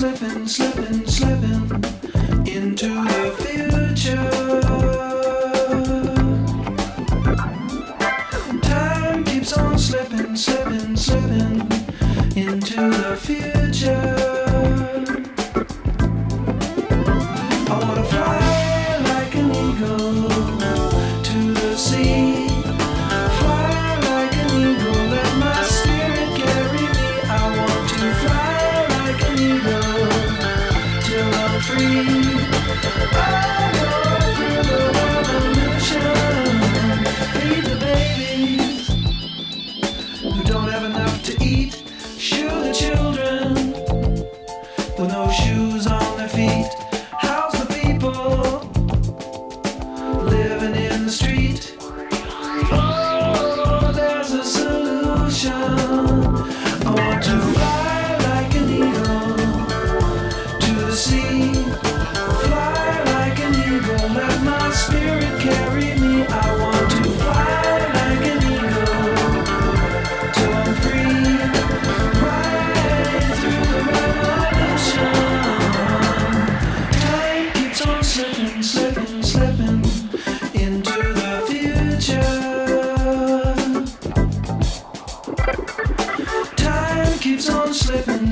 slipping, slipping, slipping into the slipping, slipping, slipping into the future. I wanna fly like an eagle to the sea. Fly like an eagle, let my spirit carry me. I want to fly like an eagle till I'm free. Oh.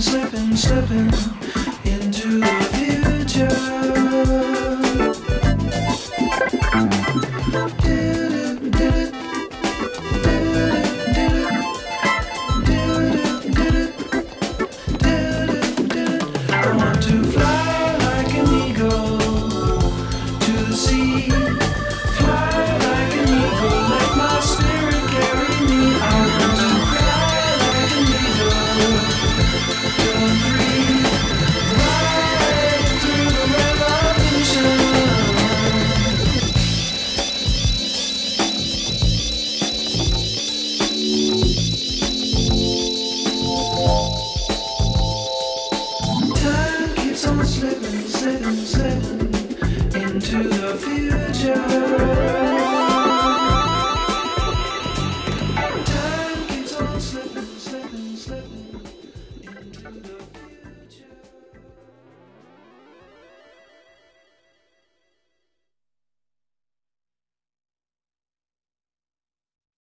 slipping, slipping. slipping, slipping, slipping into the future.